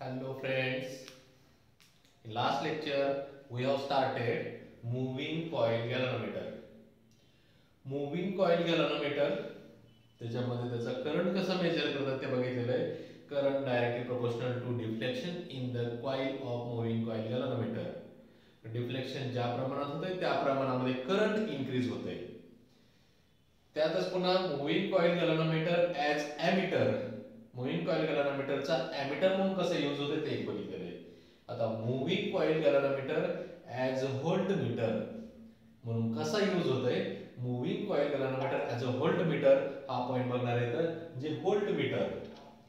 Hello friends. In last lecture we have started moving coil galvanometer. Moving coil galvanometer त्याच्यामध्ये त्याचा current कसा major करतात ते बघितलेलं आहे current directly proportional to deflection in the coil of moving coil galvanometer deflection ज्या प्रमाणात होतंय त्या प्रमाणामध्ये करंट इन्क्रीज होतंय त्यातच पुन्हा moving coil galvanometer as ammeter moving coil गॅलनोमीटरचा ammeter म्हणून कसं यूज होते ते बघितलेलं आहे. आता moving coil galvanometer a voltmeter म्हणून कसा यूज होतोय? Moving coil galvanometer as a voltmeter हा पॉईंट बघणार आहे तर जे voltmeter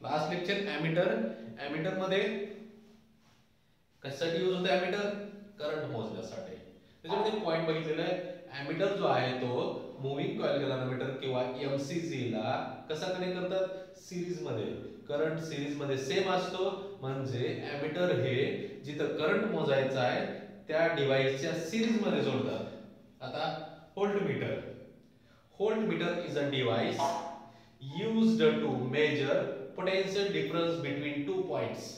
last lecture ammeter ॲमिटरमध्ये कशासाठी यूज होतो ॲमिटर करंट मोजण्यासाठी. त्याच्यामध्ये पॉईंट बघितलेला आहे. ॲमिटर जो आहे तो मुव्हिंग कॉइल गॅलनोमीटर किंवा एमसीजी ला कसा कनेक्ट करतात? सिरीजमध्ये करंट सिरीजमध्ये सेम असतो म्हणजे ॲमिटर हे जिथं करंट मोजायचा आहे त्या डिव्हाइसच्या सिरीजमध्ये जोडतात. आता voltmeter. Voltmeter is a device used to measure potential difference between two points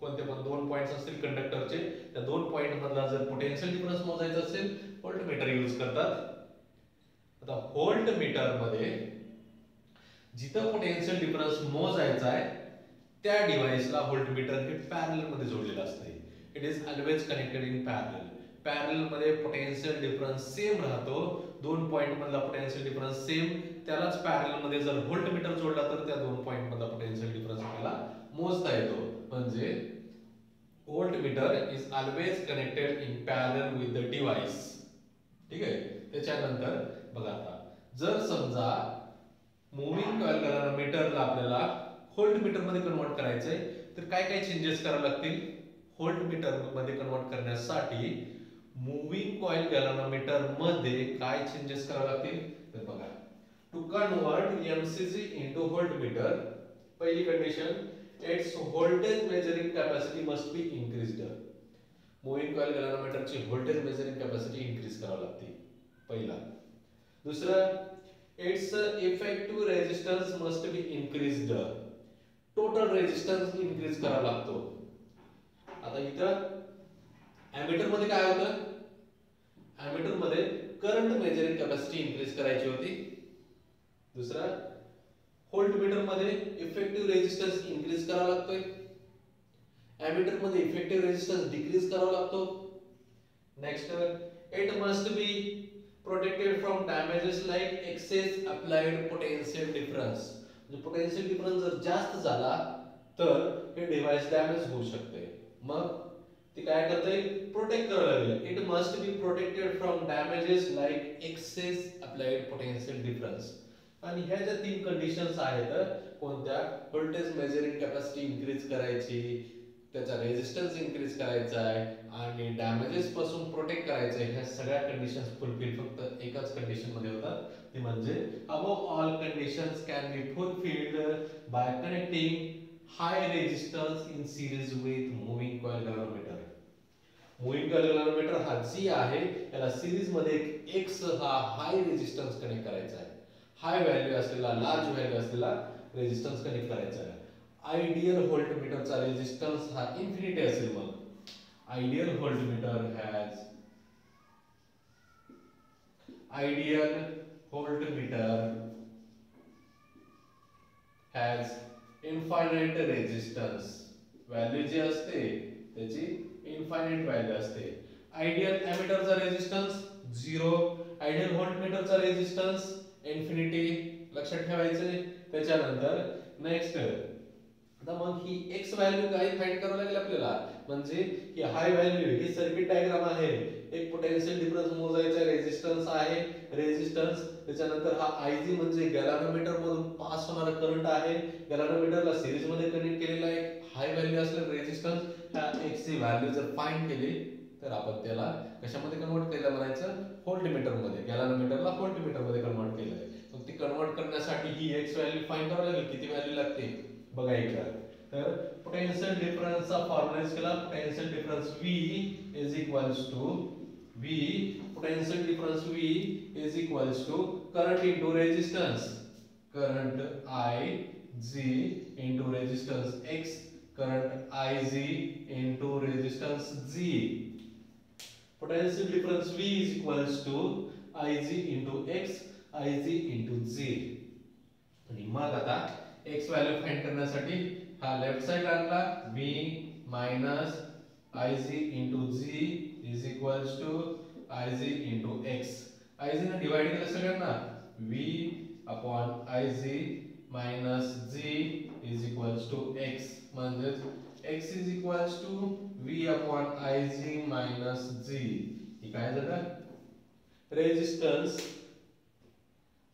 कोणते पण दोन पॉइंट्स असतील कंडक्टरचे त्या दोन पॉइंट मधला जर पोटेन्शियल डिफरन्स मोजायचा असेल होल्ट मीटर यूज करतात. आता व्होल्ट मीटरमध्ये जिथं पोटेन्शियल डिफरन्स मोजायचा आहे त्या डिव्हाइसला व्होल्ट मीटर हे पॅरलमध्ये जोडलेलं असते. It is always connected in parallel पॅरलमध्ये potential difference same राहतो. दोन पॉइंट मधला पोटेन्शियल डिफरन्स सेम त्यालाच पॅरलमध्ये जर व्होल्ट मीटर जोडला तर त्या दोन पॉइंट मधला पोटेन्शियल डिफरन्स आपल्याला मोजता येतो. म्हणजे voltmeter is always connected in parallel with the device ठीक आहे? त्याच्यानंतर बघा आता. जर समजा मुव्हिंग कॉइल मीटरला आपल्याला होल्ट मीटरमध्ये कन्वर्ट करायचंय तर काय काय चेंजेस करावे लागतील? होल्ट मीटरमध्ये कन्वर्ट करण्यासाठी मुव्हिंग कॉइल गॅलनोमीटरमध्ये काय चेंजेस करावे लागतील? तर बघा. To convert MCG into voltmeter पहिली condition its voltage measuring capacity must be increased moving coil गॅलनोमीटरची voltage measuring capacity increase करावी लागते. पहिला. दुसरं its effective resistance must be increased total resistance increase करावा लागतो. आता इथं ऍमिटरमध्ये काय होतं? ऍमिटरमध्ये करंट मेजरिंग कॅपॅसिटी इन्क्रीज करायची होती. दुसरा होल्ड मीटरमध्ये इफेक्टिव्ह रेजिस्टन्स इन्क्रीज करावा लागतोय. ऍमिटरमध्ये इफेक्टिव्ह रेजिस्टन्स डिक्रीज करावा लागतो. Next it must be protected from damages like excess applied potential difference म्हणजे पोटेन्शियल डिफरन्स जर जास्त झाला तर हे डिव्हाइस डॅमेज होऊ शकते. मग ते काय करते प्रोटेक्ट करायला लागेल. It must be protected from damages like excess applied potential difference आणि ह्या ज्या तीन कंडिशन्स आहेत कोणत्या? व्होल्टेज मेजरिंग कॅपॅसिटी इन्क्रीज करायची त्याचा रेजिस्टन्स इन्क्रीज करायचा आहे आणि डॅमेजेस पासून प्रोटेक्ट करायचं आहे ह्या सगळ्या कंडिशन्स फुलफिल फक्त एकाच कंडिशनमध्ये होतात ते म्हणजे above all conditions can be fulfilled by connecting high resistance in series with moving coil galvanometer moving coil galvanometer हा जी आहे त्याला सिरीजमध्ये एक एक्स हा हाय रेजिस्टन्स कनेक्ट करायचा आहे हाय व्हॅल्यू असलेला लार्ज व्हॅल्यू असलेला रेजिस्टन्स कनेक्ट करायचा आहे आयडियल व्होल्टमीटरचा रेजिस्टन्स हा इन्फिनिटी असेल मग ideal voltmeter has ideal voltmeter has infinite resistance value जी असते त्याची इन्फायनाइट व्हॅल्यू असते. आयडियल एमिटरचा रेजिस्टन्स झिरो आयडियल व्होल्टमीटरचा रेजिस्टन्स इन्फिनिटी लक्षात ठेवायचे त्याच्यानंतर नेक्स्ट आता मग ही एक्स व्हॅल्यू काय फाइंड करावं लागेल आपल्याला. म्हणजे ही हाय व्हॅल्यू ही सर्किट डायग्राम आहे. एक पोटेन्शियल डिफरन्स मोजायचा रेजिस्टन्स आहे. रेजिस्टन्स त्याच्यानंतर हा आय जी म्हणजे गॅलानोमीटर मधून पास होणारा करंट आहे. गॅलानोमीटरला सिरीजमध्ये कनेक्ट केलेला आहे हाय व्हॅल्यू असलेला रेजिस्टन्स त्या एक्स ची व्हॅल्यू जर फाइंड केली तर आपण त्याला कशामध्ये कन्वर्ट केलं म्हणायचं? व्होल्टमध्ये. गॅलानोमीटरला व्होल्टमध्ये कन्वर्ट केलंय. मग ती कन्वर्ट करण्यासाठी ही एक्स व्हॅल्यू फाइंड करावी लागेल. किती व्हॅल्यू लागते बघायचा. तर पोटेन्शियल डिफरन्स चा फॉर्मुला केला. Potential difference V is equals to V. Potential difference V is equals to current into resistance current I G into resistance X. Current I G into resistance G potential difference V is equals to I G into X I G into G आणि मग आता x value find करण्यासाठी हा left side आणला. V minus I G into G is equals to I G into X I G ने divide केलं ना V upon I G minus G is equals to X म्हणजेच X is equals to V upon I G minus G ही काय झालं? Resistance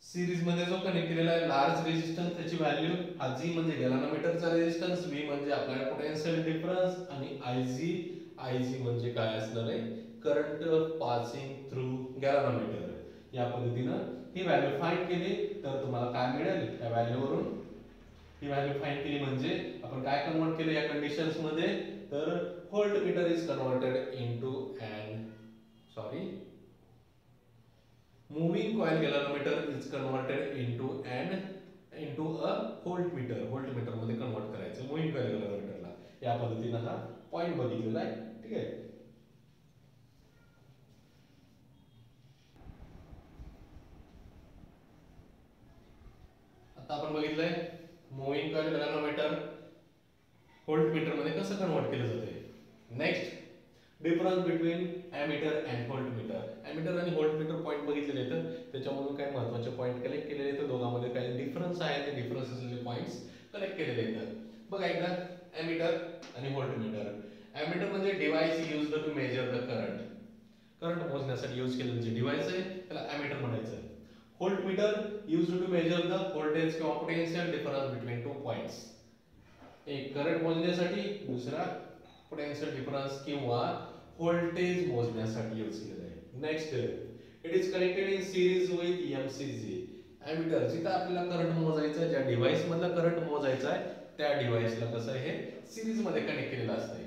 सिरीजमध्ये जो connect केलेला आहे लार्ज रेजिस्टन्स त्याची व्हॅल्यू हा जी म्हणजे गॅलॅनोमीटरचा रेजिस्टन्स व्ही म्हणजे अप्लाइड पोटेन्शियल डिफरन्स आणि ig ig म्हणजे काय असणार आहे? करंट पासिंग थ्रू गॅलॅनोमीटर या पद्धतीनं ही व्हॅल्यू फाइंड केली तर तुम्हाला काय मिळेल? या व्हॅल्यूवरून ही व्हॅल्यू फाइंड केली म्हणजे आपण काय कन्वर्ट केलं या कंडिशन्समध्ये? तर voltmeter is converted into and sorry moving coil galvanometer is converted into and into a voltmeter volt मीटरमध्ये कन्वर्ट करायचं. मूव्हिंग कॉइल गॅलॅनोमीटरला या पद्धतीनं हा पॉइंट बघितलेला आहे. ठीक आहे? आता आपण बघितलंय मूव्हिंग कॉइल गॅलॅनोमीटर व्होल्ट मीटरमध्ये कसं कन्वर्ट केलं जाते next difference between ammeter and voltmeter ammeter आणि व्होल्टमीटर पॉईंट बघितलेले तर त्याच्यामधून काही महत्त्वाचे पॉईंट कलेक्ट केलेले आहेत. दोघांमध्ये काही डिफरन्स आहे ते डिफरन्स असलेले पॉईंट्स कलेक्ट केलेले आहेत. बघा एकदा ॲमीटर आणि व्होल्ट मीटर ॲमीटर म्हणजे device use to measure the current current मोजण्यासाठी यूज केलेलं जे डिव्हाइस आहे त्याला ॲमीटर म्हणायचं आहे. Voltmeter use to measure the voltage किंवा potential difference between two points एक करंट मोजण्यासाठी दुसरा पोटेन्शियल डिफरन्स किंवा व्होल्टेज मोजण्यासाठी यूज केलेला आहे. Next it is connected in series with MCG ammeter जिथं आपल्याला करंट मोजायचा आहे ज्या डिव्हाइस मधला करंट मोजायचा आहे त्या डिव्हाइसला कसं आहे हे सिरीजमध्ये कनेक्ट केलेलं असतंय.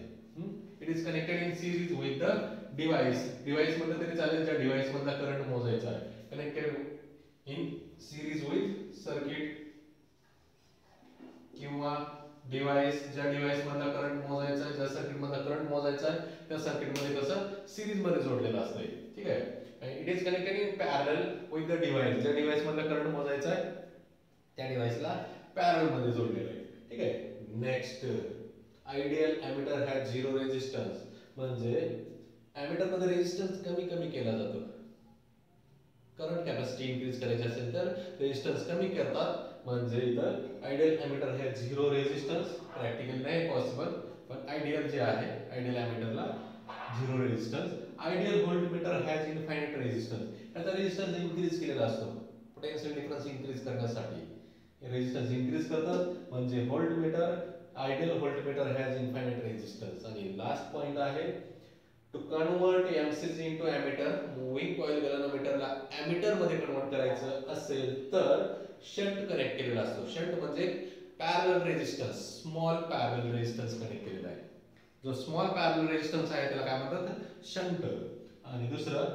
It is connected in series with the device डिव्हाइसमध्ये तरी चालेल ज्या डिव्हाइस मधला करंट मोजायचा आहे. Connected in series with circuit किंवा डिव्हाइस ज्या डिव्हाइस मधला करंट मोजायचा आहे ज्या सर्किट मधला करंट मोजायचा आहे त्या सर्किटमध्ये कसं सिरीजमध्ये जोडलेलं असतंय. ठीक आहे? It is connected in parallel with the device ज्या डिव्हाइस मधला करंट मोजायचा आहे त्या डिव्हाइसला पॅरलमध्ये जोडलेलं आहे. ठीक आहे? Next ideal ammeter had zero resistance म्हणजे ॲमीटरमध्ये रेजिस्टन्स कमी कमी केला जातो. करंट कॅपॅसिटी इन्क्रीज करायची असेल तर रेजिस्टन्स कमी करतात. म्हणजे इथं आयडियल ॲमीटर हे झिरो रेझिस्टन्स प्रॅक्टिकल नाही पॉसिबल पण आयडियल जे आहे ideal ॲमीटरला zero resistance ideal voltmeter has infinite resistance याचा रेझिस्टन्स इन्क्रीज केलेला असतो. पोटेन्शियल डिफरन्स इन्क्रीज करण्यासाठी. रेझिस्टन्स इन्क्रीज करतात म्हणजे voltmeter ideal voltmeter has infinite resistance आणि लास्ट पॉइंट आहे to convert MCC into ammeter moving coil गॅलॅनोमीटरला ॲमीटरमध्ये कन्वर्ट करायचं असेल तर शंट कनेक्ट केलेला असतो. शंट म्हणजे parallel resistance small parallel resistance connect केलेला आहे. जो स्मॉल पॅरल रेजिस्टन्स आहे त्याला काय म्हणतात? शंट. आणि दुसरं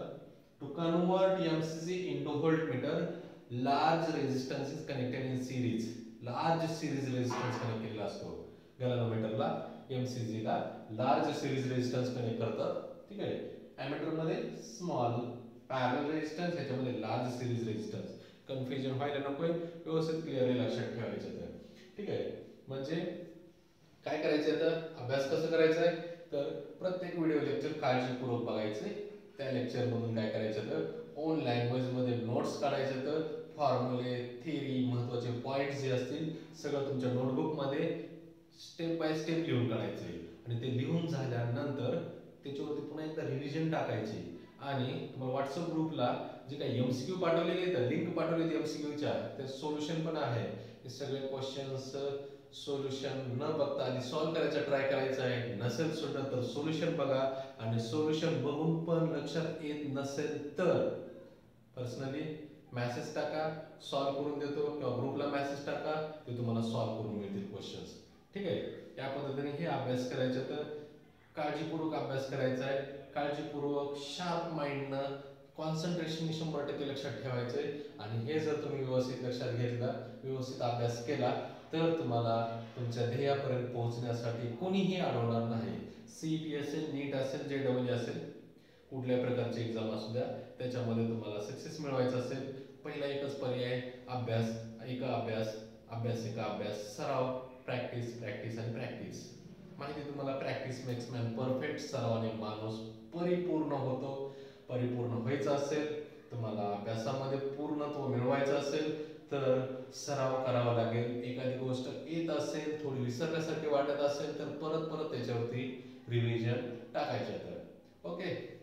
to convert MCC into voltmeter large resistance is connected in series large series resistance connect केलेला असतो. गॅलॅनोमीटरला एमसीजी ला लार्ज सिरीज रेजिस्टन्स कनेक्ट करतात ठीक आहे? ॲमेटरमध्ये स्मॉल पॅरल रेजिस्टन्स याच्यामध्ये लार्ज सिरीज रेजिस्टन्स कन्फ्युजन व्हायला नकोय व्यवस्थित क्लिअरली लक्षात ठेवायचं तर. ठीक आहे? म्हणजे काय करायचं तर अभ्यास कसं करायचा आहे तर प्रत्येक व्हिडिओ लेक्चर काळजीपूर्वक बघायचे. त्या लेक्चरमधून काय करायचं तर ओन लँग्वेजमध्ये नोट्स काढायचे तर फॉर्म्युले थिअरी महत्त्वाचे पॉइंट्स जे असतील सगळं तुमच्या नोटबुकमध्ये स्टेप बाय स्टेप लिहून काढायचे. आणि ते लिहून झाल्यानंतर त्याच्यावरती पुन्हा एकदा रिव्हिजन टाकायची. आणि तुम्हाला व्हॉट्सअप ग्रुपला जे काही एमसीक्यू पाठवलेले आहेत लिंक पाठवलेली एमसीक्यूच्या ते सोल्युशन पण आहे. हे सगळे क्वेश्चन्स सोल्युशन न बघता आधी सॉल्व्ह करायचा ट्राय करायचा आहे. नसेल सुद्धा तर सोल्युशन बघा आणि सोल्युशन बघून पण लक्षात येत नसेल तर पर्सनली मेसेज टाका सॉल्व्ह करून देतो किंवा ग्रुपला मेसेज टाका ते तुम्हाला सॉल्व्ह करून मिळतील क्वेश्चन्स ठीक आहे? या पद्धतीने हे अभ्यास करायचे तर काळजीपूर्वक अभ्यास करायचा आहे. काळजीपूर्वक शार्प माइंडनं कॉन्सन्ट्रेशन शंभर टक्के लक्षात ठेवायचंय. आणि हे जर तुम्ही व्यवस्थित लक्षात घेतलं व्यवस्थित अभ्यास केला तर तर तुम्हाला तुमच्या ध्येयापर्यंत पोहोचण्यासाठी कोणीही अडवणार नाही. सीईटी असेल नीट असेल जे डबल असेल कुठल्या प्रकारची एक्झाम असू द्या त्याच्यामध्ये तुम्हाला सक्सेस मिळवायचा असेल. पहिला एकच पर्याय अभ्यास एका अभ्यास अभ्यास एका अभ्यास सराव प्रॅक्टिस प्रॅक्टिस आणि प्रॅक्टिस माहिती तुम्हाला प्रॅक्टिस मेक्स मॅन परफेक्ट सरावाने माणूस परिपूर्ण होतो परिपूर्ण व्हायचं असेल तुम्हाला अभ्यासामध्ये पूर्णत्व मिळवायचं असेल तर सराव करावा लागेल. एखादी गोष्ट येत असेल थोडी विसरल्यासारखी वाटत असेल तर परत परत त्याच्यावरती रिव्हिजन टाकायचे तर ओके